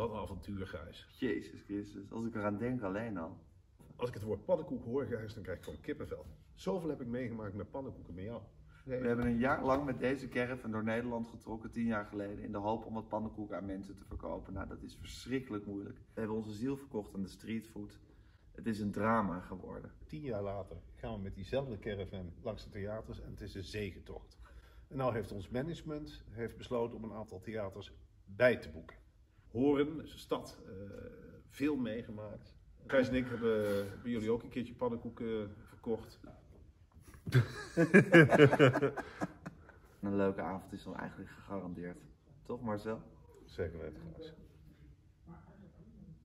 Wat een avontuur, Gijs. Jezus Christus, als ik eraan denk alleen al. Als ik het woord pannenkoek hoor, Gijs, dan krijg ik gewoon kippenvel. Zoveel heb ik meegemaakt met pannenkoeken met jou. We hebben een jaar lang met deze caravan door Nederland getrokken, tien jaar geleden, in de hoop om wat pannenkoeken aan mensen te verkopen. Nou, dat is verschrikkelijk moeilijk. We hebben onze ziel verkocht aan de streetfood. Het is een drama geworden. Tien jaar later gaan we met diezelfde caravan langs de theaters en het is een zegentocht. En nou heeft ons management heeft besloten om een aantal theaters bij te boeken. Horen is een stad, eh, veel meegemaakt. Gijs en ik hebben bij jullie ook een keertje pannenkoeken verkocht. Een leuke avond is dan eigenlijk gegarandeerd. Toch Marcel? Zeker weten, Gijs.